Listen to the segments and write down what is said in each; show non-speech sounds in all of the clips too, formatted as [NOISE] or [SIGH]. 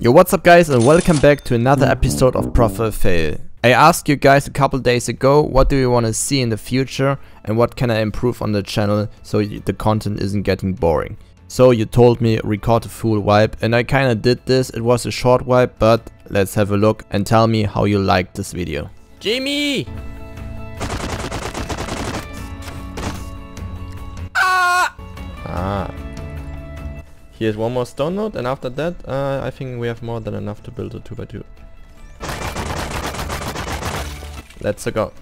Yo, what's up guys and welcome back to another episode of Profit or Fail. I asked you guys a couple days ago what do you want to see in the future and what can I improve on the channel so the content isn't getting boring. So you told me record a full wipe and I kinda did this, it was a short wipe but let's have a look and tell me how you liked this video. Jimmy! Ah! Ah. Here's one more stone node and after that uh, I think we have more than enough to build a 2x2. Let's go.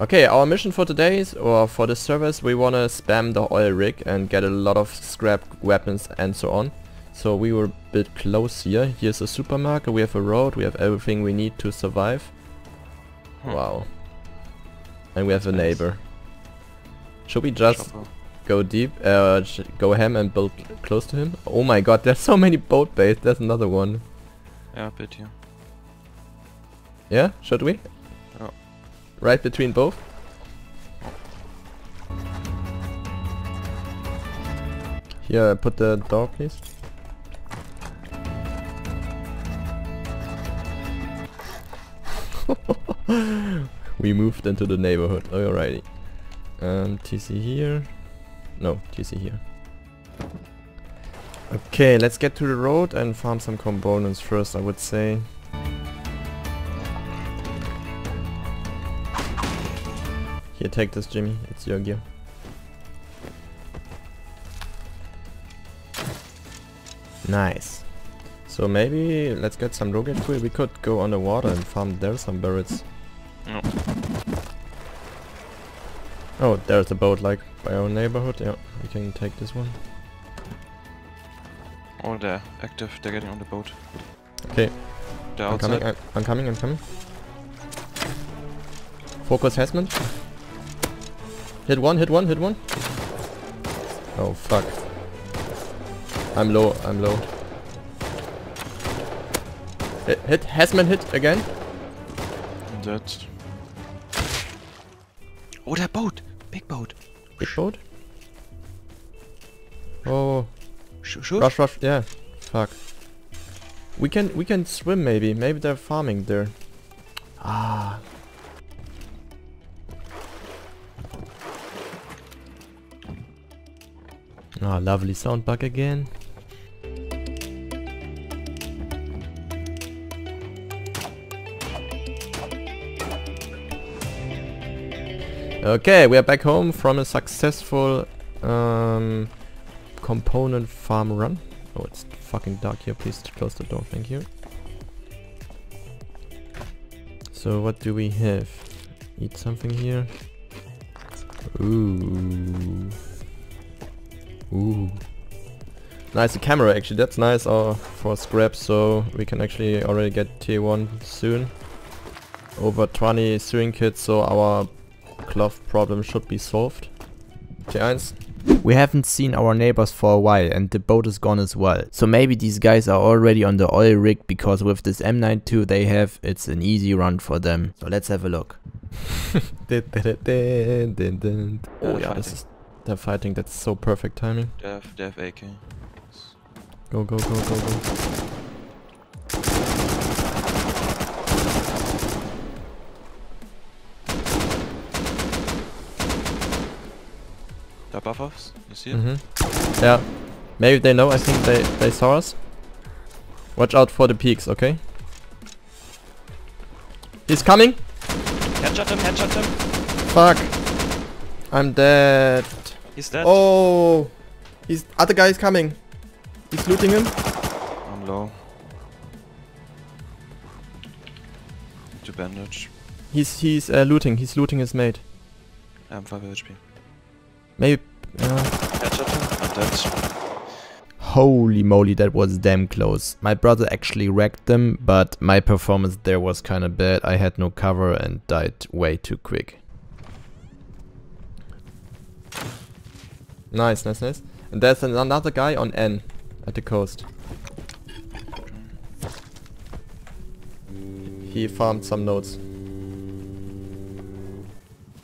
Okay, our mission for today is, or for this service, we wanna spam the oil rig and get a lot of scrap weapons and so on. So we will build close here. Here's a supermarket, we have a road, we have everything we need to survive. Hmm. Wow. And we have a Nice. neighbor. Should we just Chopper. Go deep, uh, go ham and build close to him? Oh my god, [LAUGHS] there's so many boat bays, there's another one. Ja, bitte. Yeah, should we? Ja. Right between both? Here, put the door, please. [LAUGHS] we moved into the neighborhood. Alrighty. Um, TC here. No, TC here. Okay, let's get to the road and farm some components first, I would say. Here, take this, Jimmy. It's your gear. Nice. So maybe let's get some rocket fuel. We could go on the water and farm there some barrels. No. Oh, there's a boat like by our neighborhood. Yeah, we can take this one. Oh, they're er active. They're er getting on the boat. Okay, They're er I'm outside. coming. I'm, I'm coming. I'm coming. Focus Hazmat. Hit one. Hit one. Hit one. Oh fuck. I'm low. I'm low. Hit, hit Hazmat. Hit again. That. Oh, that boat! Big boat! Big boat. Oh, shoot! rush, rush. Yeah. Fuck. We can we can swim maybe. Maybe they're farming there. Ah. Ah, lovely sound bug again. Okay, we are back home from a successful um, component farm run. Oh, it's fucking dark here. Please close the door. Thank you. So what do we have? Eat something here. Ooh. Ooh. Nice camera actually. That's nice uh, for scrap So we can actually already get tier one soon. Over 20 sewing kits. So our cloth problem should be solved. Tier 1. We haven't seen our neighbors for a while and the boat is gone as well. So maybe these guys are already on the oil rig because with this M92 they have, it's an easy run for them. So let's have a look. [LAUGHS] oh They're yeah, this is they're fighting. That's so perfect timing. They have, AK. Go go go go go. They're buffers. You see it? Mhm. Yeah. Maybe they know. I think they they saw us. Watch out for the peaks. Okay. He's coming. Headshot him! Headshot him! Fuck. I'm dead. He's dead. Oh. He's other guy is coming. He's looting him. I'm low. To bandage. He's he's uh, looting. He's looting his mate. I'm 5 HP. Maybe. Uh. Holy moly, that was damn close. My brother actually wrecked them, but my performance there was kinda bad. I had no cover and died way too quick. Nice, nice, nice. And there's an- another guy on N at the coast. He farmed some nodes.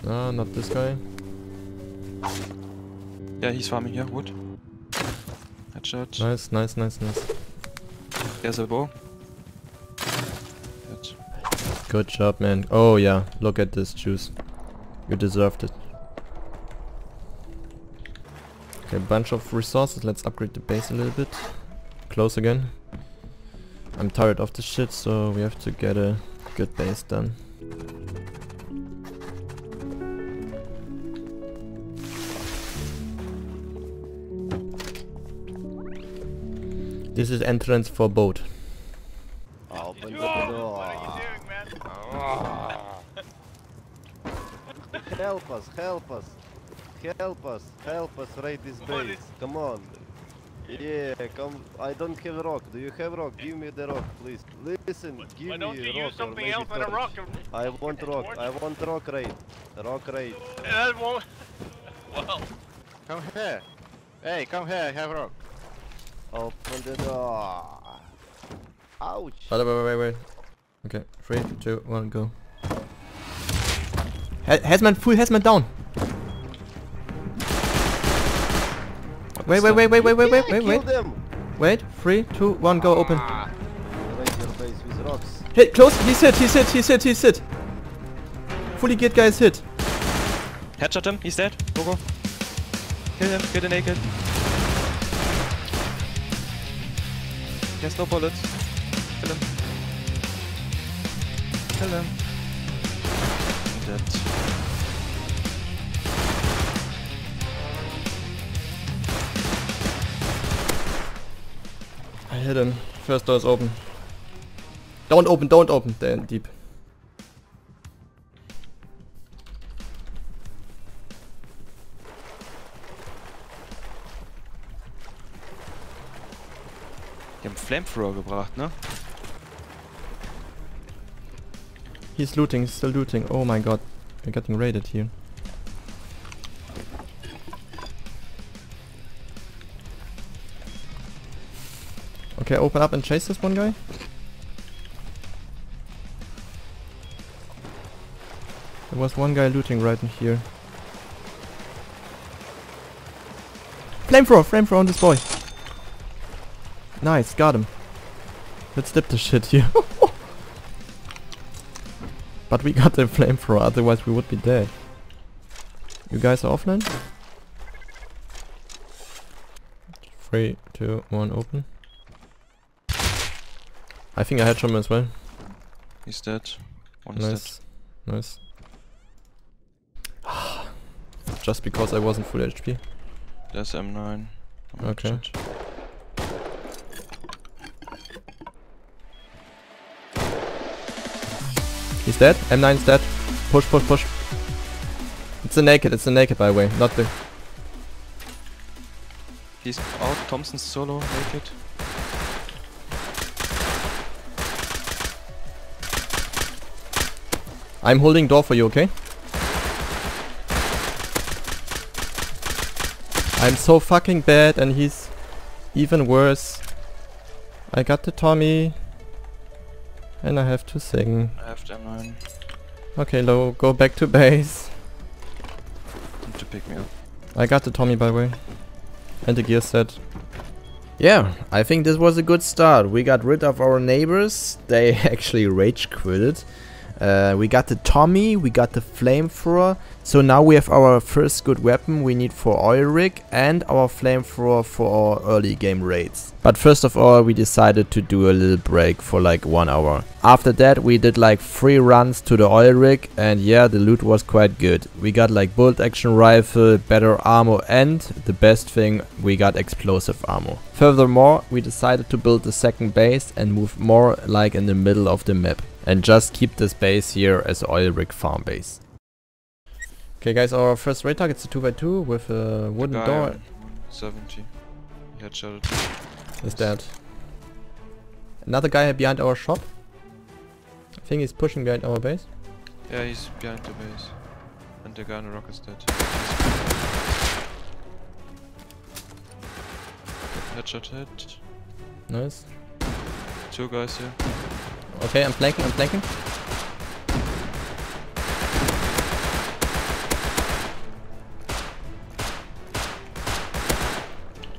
Ah, not this guy. Yeah, he's farming here. Wood. Headshot. Nice, nice, nice, nice. There's a bow. Good. Good job, man. Oh yeah, look at this juice. You deserved it. Okay, bunch of resources. Let's upgrade the base a little bit. Close again. I'm tired of this shit, so we have to get a good base done. This is entrance for boat. Open the door. Help us, help us. Help us, help us raid this base. Come on. Yeah, come. I don't have rock. Do you have rock? Give me the rock, please. Listen, give me rock. Why don't me you rock use something or maybe else than a rock? I want rock. I want rock raid. Rock raid. That won't. Well, Come here. Hey, come here, I have rock. Open the door. Ouch. Wait, wait, wait, wait. Okay, three, two, one, go. Ha Hazmat, full Hazmat down. Wait, wait, wait, wait, wait, wait, wait, Yeah, wait, kill wait. them. Wait, three, two, one, go, open. Raid your base with rocks. Hit, close, he's hit, he's hit, he's hit, he's hit. Fully geared guy is hit. Headshot him. He's dead. Go go. Kill him. Get a naked. He has no bullets. Kill him. Kill him. Dead. I hit him. First door is open. Don't open, don't open. In deep. Flamethrower gebracht, ne? He's looting, he's still looting. Oh my god. We're getting raided here. Okay, open up and chase this one guy. There was one guy looting right in here. Flamethrower! Flamethrower on this boy! Nice, got him. Let's dip the shit here. [LAUGHS] But we got the flamethrower, otherwise we would be dead. You guys are offline? Three, two, one, open. I think I had him as well. He's dead. One Nice. Nice. [SIGHS] Just because I wasn't full HP. dead. There's M9. Oh, Okay. shit. He's dead. M9 is dead. Push, push, push. It's a naked, it's a naked by the way, not the... He's out. Thompson's solo. Naked. I'm holding door for you, okay? I'm so fucking bad and he's even worse. I got the Tommy. And I have to sing. I have the M9. Okay, low, go back to base. Need to pick me up. I got the Tommy by the way. And the gear set. Yeah, I think this was a good start. We got rid of our neighbors. They [LAUGHS] actually rage quitted. Uh, we got the Tommy, we got the flamethrower. So now we have our first good weapon we need for oil rig and our flamethrower for our early game raids. But first of all we decided to do a little break for like one hour. After that we did like three runs to the oil rig and yeah the loot was quite good. We got like bolt action rifle, better armor and the best thing we got explosive armor. Furthermore we decided to build the second base and move more like in the middle of the map and just keep this base here as oil rig farm base. Okay guys, our first raid target's a 2x2 with a wooden door. 70. Headshot. Is dead. Another guy behind our shop. I think he's pushing behind our base. Yeah, he's behind the base. And the guy in the rock is dead. Headshot hit. Nice. Two guys here. Okay, I'm flanking, I'm flanking.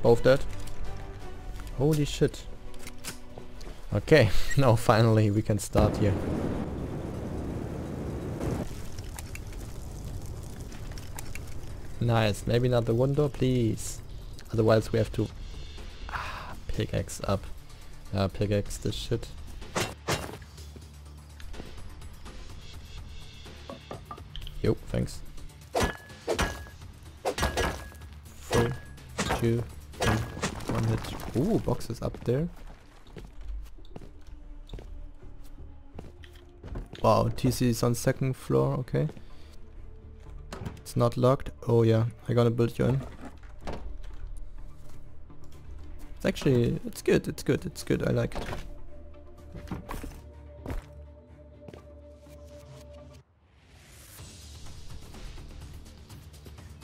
Both dead. Holy shit. Okay, [LAUGHS] now finally we can start here. Nice, maybe not the window, please. Otherwise we have to ah, pickaxe up. Yeah, pickaxe this shit. Yo, thanks. Three, two, one, hit. Ooh, boxes up there. Wow, TC is on second floor, okay. It's not locked. Oh yeah, I'm gonna build you in. It's actually, it's good, it's good, it's good, I like it.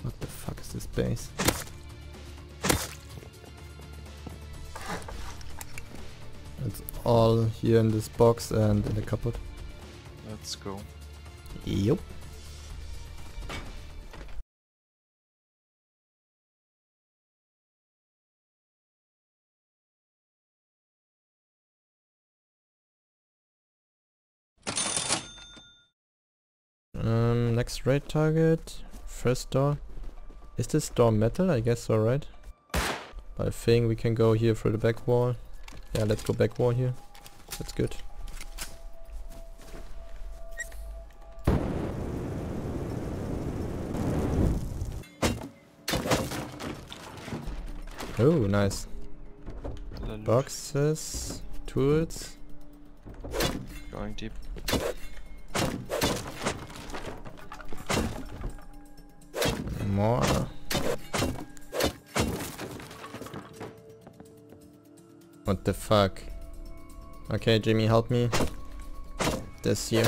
What the fuck is this base? All here in this box and in the cupboard. Let's go. Yep. Um, next raid target, first door. Is this door metal? I guess so, right? But I think we can go here through the back wall. Yeah, let's go back wall here. That's good. Oh, nice. Boxes, tools. Going deep. More. What the fuck? Okay, Jimmy, help me. This here.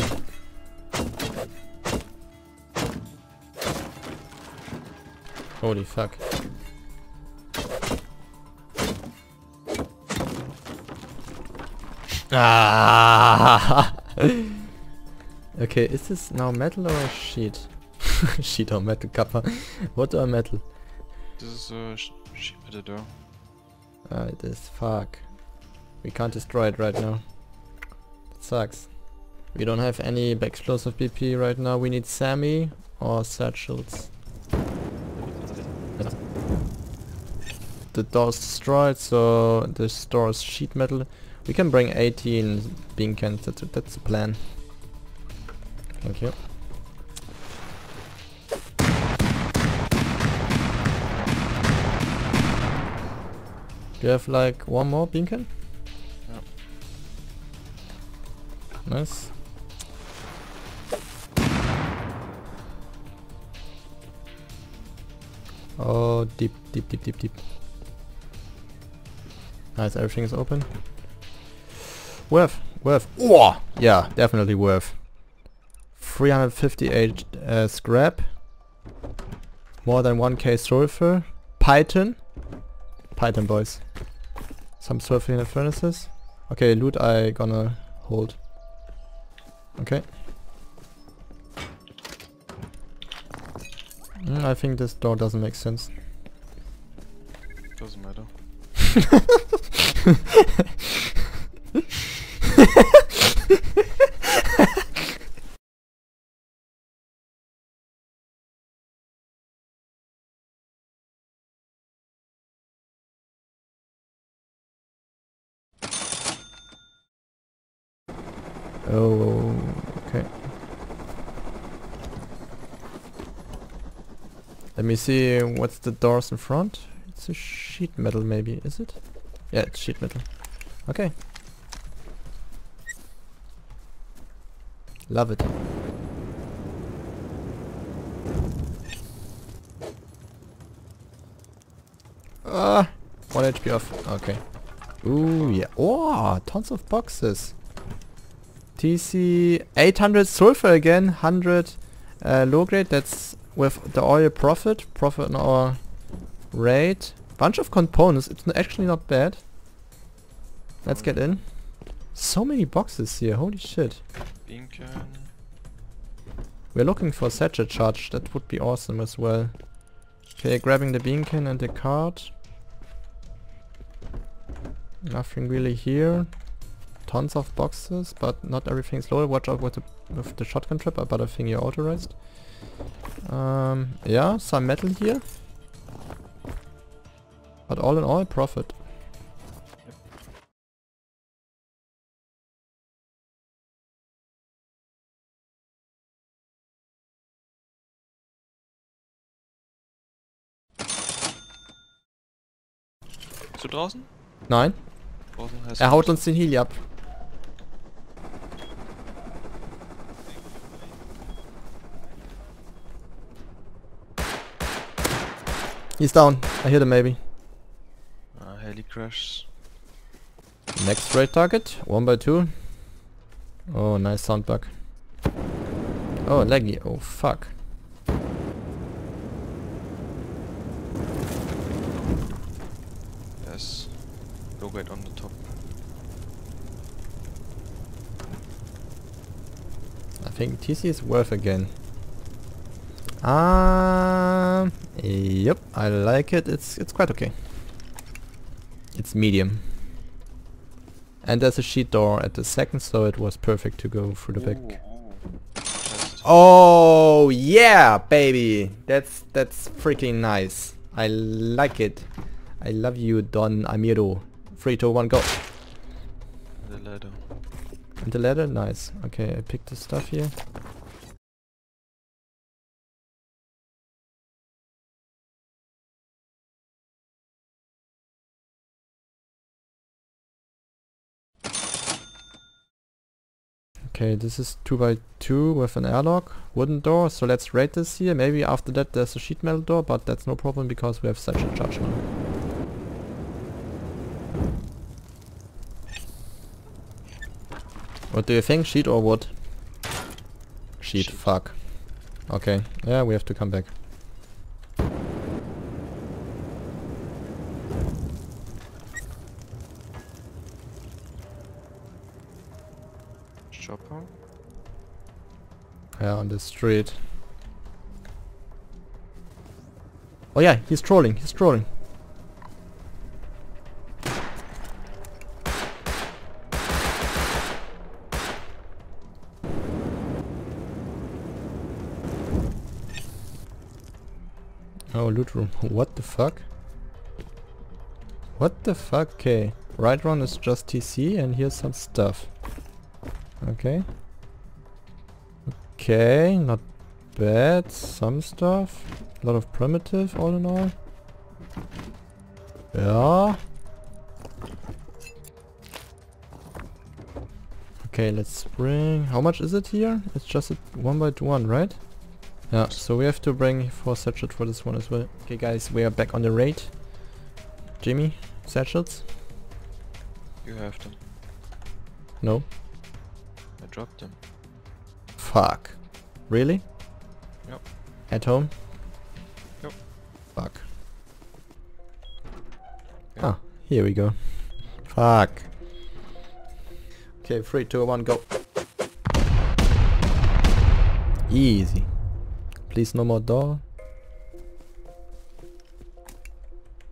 Holy fuck. Ah! [LAUGHS] okay, is this now metal or sheet? [LAUGHS] sheet or metal kappa? what or metal? This is a sh sheet metal door. Ah, it is. Fuck. We can't destroy it right now. Sucks. We don't have any explosive BP right now. We need Sammy or satchels. The door's destroyed, so the door is sheet metal. We can bring 18 bean cans. That's, that's the plan. Thank you. Do you have like one more bean can? Nice. Oh, deep, deep, deep, deep, deep. Nice, everything is open. Worth, worth. Oh, yeah, definitely worth. 358 uh, scrap. More than 1k sulfur. Python. Python boys. Some sulfur in the furnaces. Okay, loot I gonna hold. Okay. Mm, I think this door doesn't make sense. Doesn't matter. [LAUGHS] Oh, okay. Let me see what's the doors in front. It's a sheet metal maybe, is it? Yeah, it's sheet metal. Okay. Love it. Ah, one HP off. Okay. Ooh, yeah. Oh, tons of boxes. TC 800 sulfur again, 100 uh, low grade. That's with the oil profit, profit on our rate. Bunch of components. It's actually not bad. Let's get in. So many boxes here. Holy shit. Bean can. We're looking for satchel charge. That would be awesome as well. Okay, grabbing the bean can and the card. Nothing really here. tons of boxes, but not everything's loaded. Watch out with the, with the shotgun trap, uh, but I think you're authorized. Um, yeah, some metal here. But all in all, profit. Bist du draußen? Nein, Draußen er haut uns den Heal ab. He's down. I hit him maybe. Ah, Heli Crash. Next raid target, one by two. Oh, nice sound bug. Oh, laggy. Oh, fuck. Yes. Go right on the top. I think TC is worth again. Um, yep, I like it. It's it's quite okay. It's medium. And there's a sheet door at the second, so it was perfect to go through the back. Oh yeah, baby. That's that's freaking nice. I like it. I love you, Don Amiro. Three, two, one, go. The ladder. And the ladder, nice. Okay, I picked the stuff here. Okay, this is 2 by 2 with an airlock, wooden door, so let's rate this here. Maybe after that there's a sheet metal door, but that's no problem because we have satchel charge now. What do you think, sheet or wood? Sheet, Sheet. fuck. Okay, yeah, we have to come back. Yeah, on the street. Oh yeah, he's trolling, he's trolling. Oh, loot room. [LAUGHS] What the fuck? What the fuck? Okay. Right run is just TC and here's some stuff. Okay. Okay, not bad. Some stuff. A lot of primitive all in all. Yeah. Okay, let's bring... How much is it here? It's just a one by one, right? Yeah, so we have to bring four sachets for this one as well. Okay guys, we are back on the raid. Jimmy, sachets? You have them. No. Dropped them. Fuck. Really? Yep. At home? Yep. Fuck. Yeah. Ah, here we go. Fuck. Okay, three, two, one, go. Easy. Please no more door.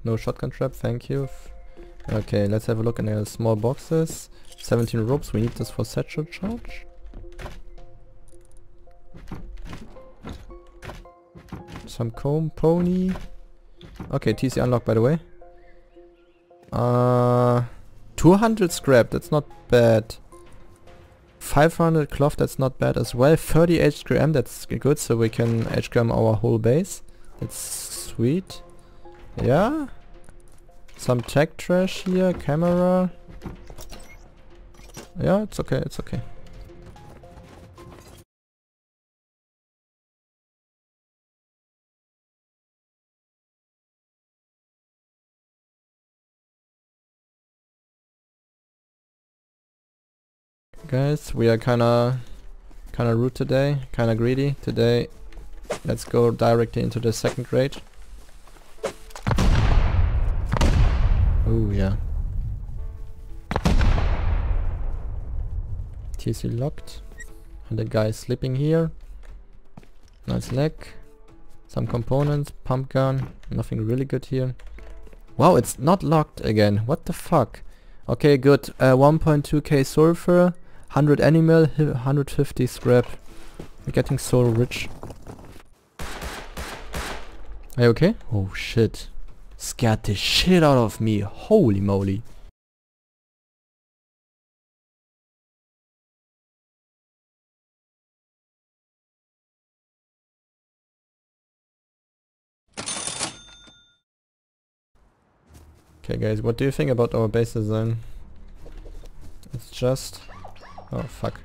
No shotgun trap, thank you. Okay, let's have a look in the small boxes. 17 ropes, we need this for satchel charge. Some comb, pony. Okay, TC unlocked by the way. Uh, 200 scrap, that's not bad. 500 cloth, that's not bad as well. 30 HQM, that's good, so we can HQM our whole base. That's sweet. Yeah. Some tech trash here, camera. Yeah, it's okay, it's okay. Guys, we are kinda kinda rude today, kinda greedy today. Let's go directly into the second raid. Oh yeah. TC locked. And the guy is sleeping here. Nice leg. Some components, pump gun, nothing really good here. Wow, it's not locked again. What the fuck? Okay, good. Uh, 1.2k sulfur, 100 animal, 150 scrap. We're getting so rich. Are you okay? Oh shit. Scared the shit out of me. Holy moly. Okay guys, what do you think about our base design? It's just... Oh fuck.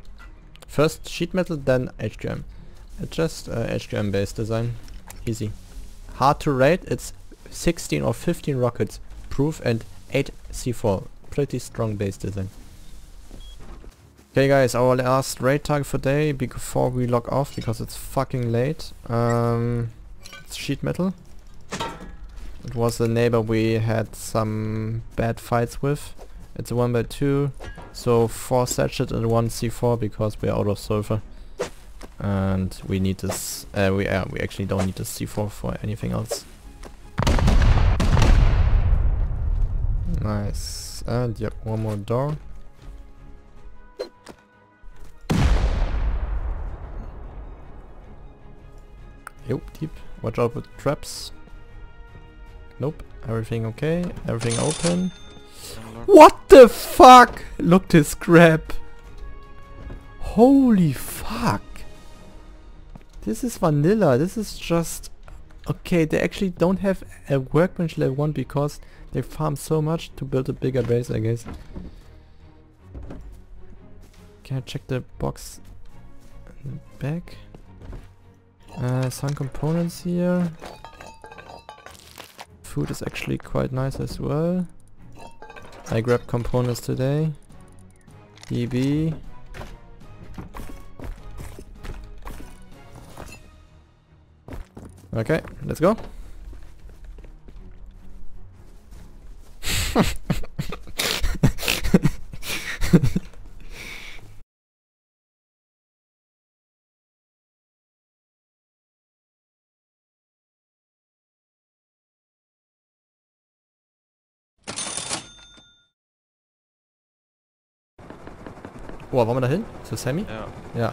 First sheet metal, then HQM. It's just uh, HQM base design. Easy. Hard to rate, it's 16 or 15 rockets proof and 8 C4. Pretty strong base design. Okay guys, our last raid target for day before we log off because it's fucking late. Um, it's sheet metal. It was a neighbor we had some bad fights with. It's a 1 by 2 so 4 sachet and 1 C4 because we're out of sulfur. And we need this, uh, we, uh, we actually don't need this C4 for anything else. Nice. And yep, one more door. Yep, deep. Watch out with traps. Nope. Everything okay. Everything open. What the fuck? Look this crap. Holy fuck. This is vanilla. This is just... Okay, they actually don't have a workbench level 1 because they farm so much to build a bigger base, I guess. Can I check the box in the back? Uh, some components here. Food is actually quite nice as well. I grabbed components today. DB. Okay, let's go. Boah, wollen wir da hin? Zu Sammy? Ja. Ja.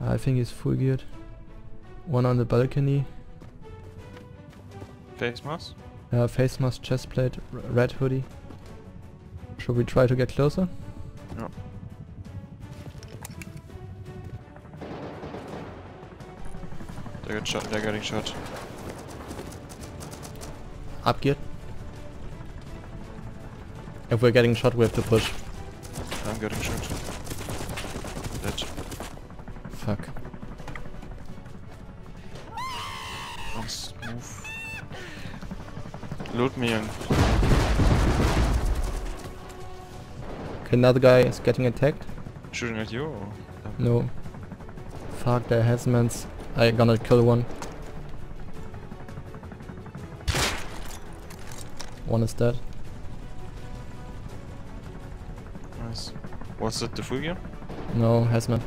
Äh, I think he's full geared. One on the balcony. Face Mask? Uh, face mask, chest plate, red hoodie. Should we try to get closer? They're getting shot. They're getting shot. Up geared. If we're getting shot, we have to push. I'm getting shot. Dead. Fuck. Let's move. Loot me and Okay, another guy is getting attacked. shooting at you or? No. Fuck, there hazmats. I gonna kill one. One is dead. Was it the full gear? No, hazmat.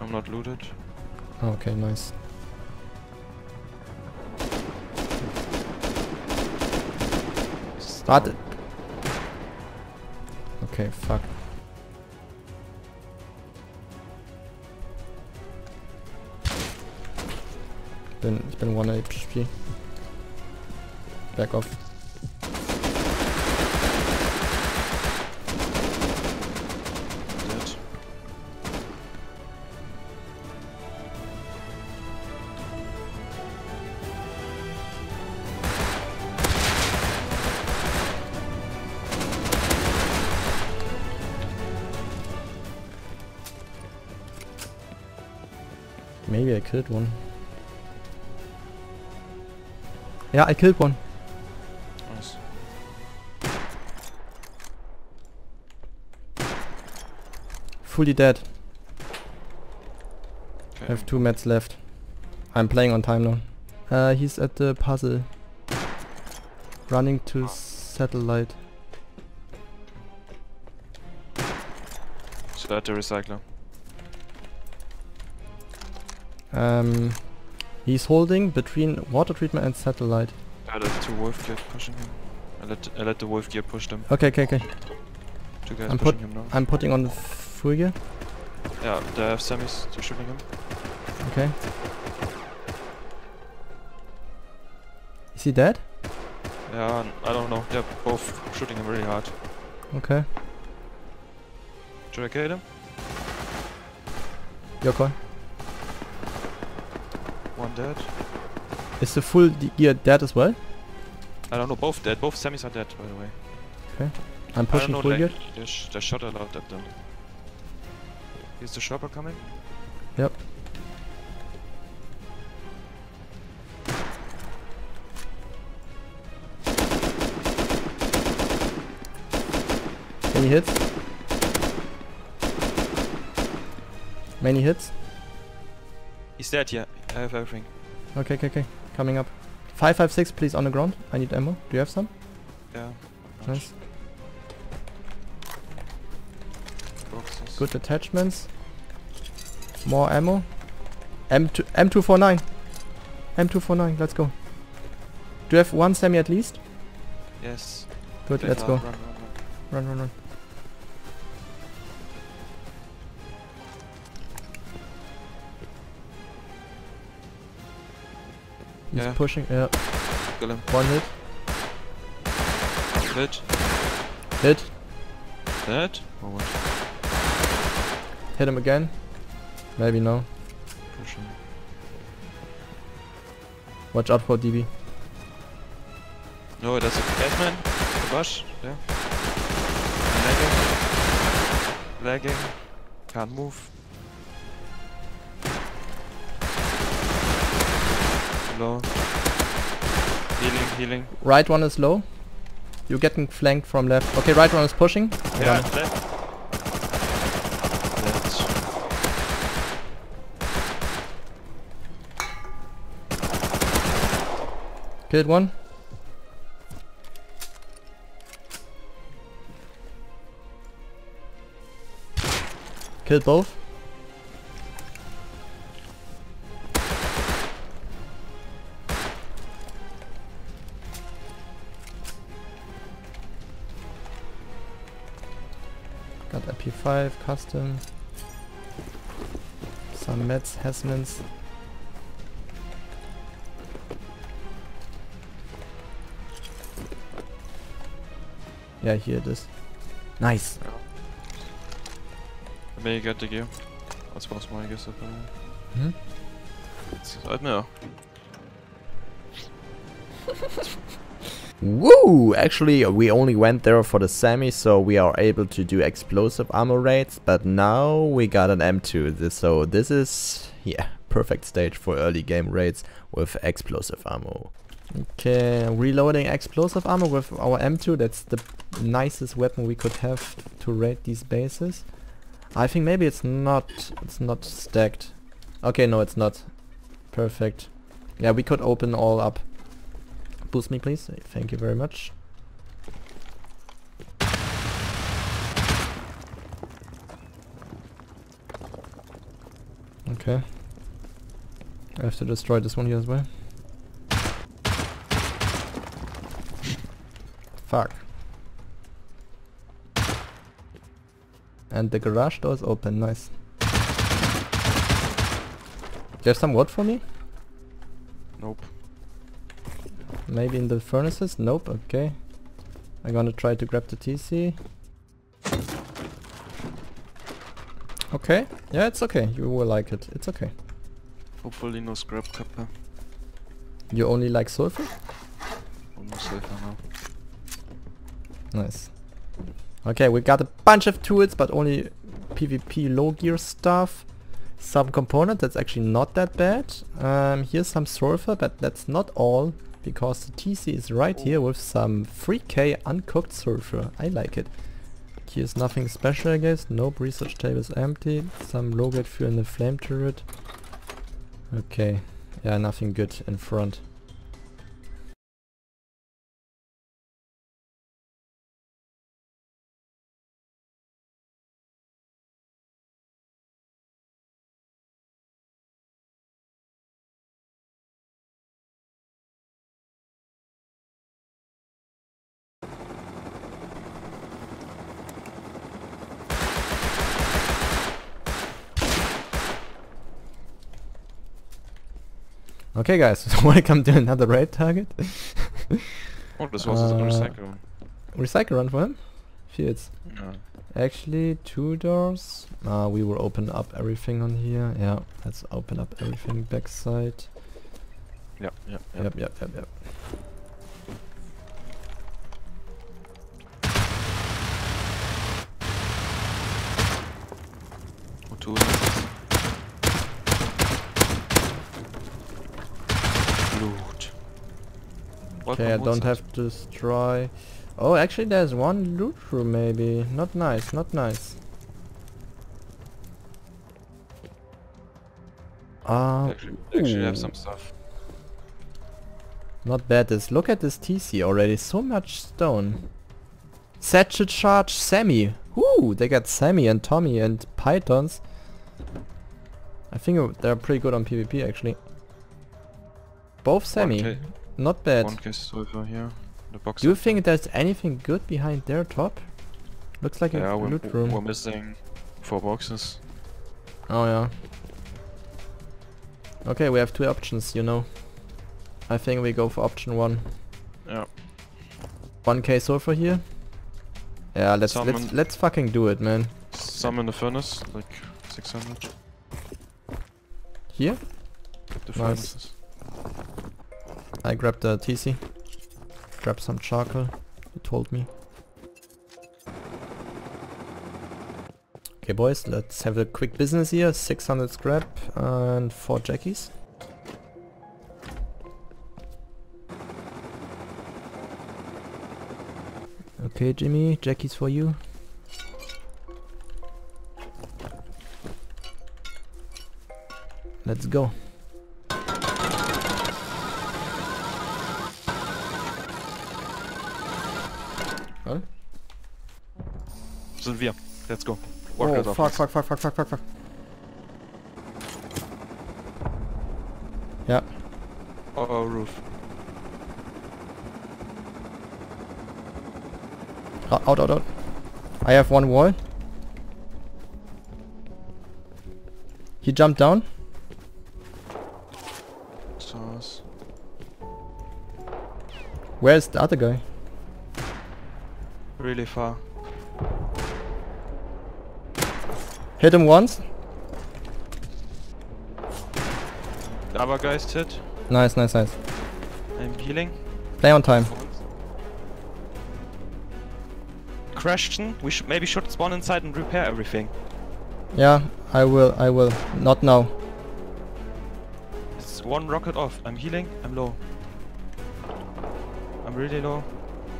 I'm not looted. Okay, nice. Started. Okay, fuck. Ich bin 1 HP. Back off. Maybe I killed one. Yeah, I killed one. Nice. Fully dead. I have two mats left. I'm playing on time now. Uh, he's at the puzzle. Running to satellite. So at the recycler. Um, he's holding between water treatment and satellite. I let two wolf gear pushing him. I let I let the wolf gear push them. Okay, okay, okay. Two guys I'm pushing him now. I'm putting on the full gear. Yeah, they have semis to shooting him. Okay. Is he dead? Yeah, I don't know. They're both shooting him really hard. Okay. Should I kill him? Your call. One dead. Is the full gear dead as well? I don't know. Both dead. Both semis are dead, by the way. I'm I don't pushing full gear. they, sh they shot a lot at them. Is the shopper coming? Yep. Many hits. Many hits. He's dead. Yeah, I have everything. Okay, okay, okay. Coming up. 556 please on the ground. I need ammo. Do you have some? Yeah. Nice. Boxes. Good attachments. More ammo. M2 M249. M249. Let's go. Do you have one semi at least? Yes. Good. Play Let's far, go. Run, run, run. Run, run, run. He's Yeah. pushing. Yeah. Kill him. One hit. Hit. Hit. Dead? Or what? Hit him again. Maybe no. Push him. Watch out for DB. No, that's a Batman. Bush. Yeah. Lagging. Lagging. Can't move. Low. Healing, healing. Right one is low. You're getting flanked from left. Okay, right one is pushing. I Yeah, got left. Left. Killed one. Killed both. Got a P5 custom. Some meds, Hazmats. Yeah, here it is. Nice. Mega gear. Das war's mal gestern. Hm? Seid mir. [LAUGHS] Woo! Actually, we only went there for the semi, so we are able to do explosive ammo raids. But now we got an M2, this, so this is yeah perfect stage for early game raids with explosive ammo. Okay, reloading explosive ammo with our M2. That's the nicest weapon we could have to raid these bases. I think maybe it's not it's not stacked. Okay, no, it's not. Perfect. Yeah, we could open all up. Boost me, please. Thank you very much. Okay. I have to destroy this one here as well. Fuck. And the garage door is open, nice. Have some wood for me? Nope. Maybe in the furnaces? Nope, okay. I'm gonna try to grab the TC. Okay, yeah, it's okay. You will like it. It's okay. Hopefully no scrap copper. You only like sulfur? Almost safer now. Nice. Okay, we got a bunch of tools, but only PvP low gear stuff. Some component that's actually not that bad. Um, here's some sulfur, but that's not all, because the TC is right here with some 3k uncooked sulfur. I like it. Here's nothing special I guess. Nope, research table is empty. Some low grade fuel in the flame turret. Okay. Yeah, nothing good in front. Okay, guys, [LAUGHS] welcome to another raid target. Oh, das war so Äh, ein Recycle. Recycle run for him? Fields. Ja. Actually, two doors. Uh, we will open up everything on here. Yeah, let's open up everything backside. Ja, ja, ja. Yep, yep, yep, yep. Und Okay, I don't have to destroy. Oh, actually, there's one loot room maybe. Not nice, not nice. Uh, Actually, actually have some stuff. Not bad this. Look at this TC already. So much stone. Satchel charge Sammy. Ooh, they got Sammy and Tommy and Pythons. I think they're pretty good on PvP actually. Both Sammy. 1K, Not bad. 1K silver here. The box. Do you think there's anything good behind their top? Looks like yeah, a loot we're missing four boxes. Oh yeah. Okay, we have two options, you know. I think we go for option one. Yeah. 1k sulfur here. Yeah, let's let's let's fucking do it, man. Some in the furnace, like 600. Here? The Nice. furnaces. I grabbed the TC. Grab some charcoal. You told me. Okay, boys, let's have a quick business here. 600 scrap and 4 jackies. Okay, Jimmy, jackies for you. Let's go. Sind wir. Er. Let's go. Walk Oh, fuck, fuck, fuck, fuck, fuck, fuck, fuck. Yeah, Oh, oh, roof. out, out, out, out. I have one wall. He jumped down. Sauce. Where's the other guy? Really far. Hit him once. The other guy's hit. Nice, nice, nice. I'm healing. Play on time. Question. We should maybe should spawn inside and repair everything. Yeah, I will, I will. Not now. It's one rocket off. I'm healing. I'm low. I'm really low.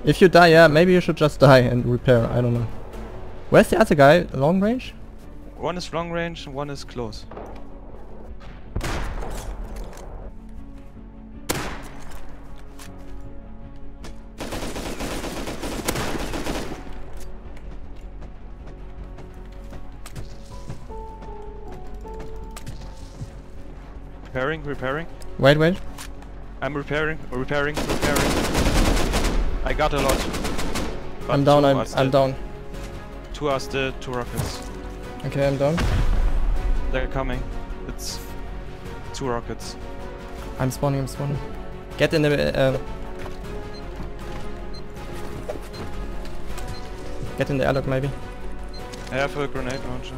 If you die, yeah, maybe you should just die and repair. I don't know. Where's the other guy? Long range? One is long range and one is close. Repairing, repairing. Wait, wait. I'm repairing, repairing, repairing. I got a lot. I'm down, I'm, I'm down. Two are still two rockets. Okay, I'm down. They're coming. It's two rockets. I'm spawning, I'm spawning. Get in the... Uh, get in the airlock maybe. I have a grenade launcher.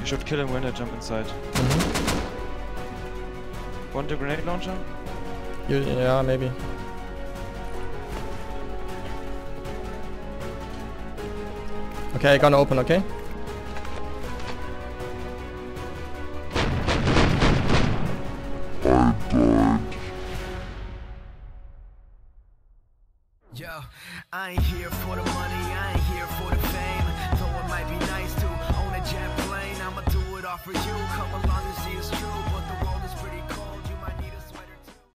You should kill him when I jump inside. Mhm. Want a grenade launcher? You, yeah, maybe. Okay, gonna open, okay?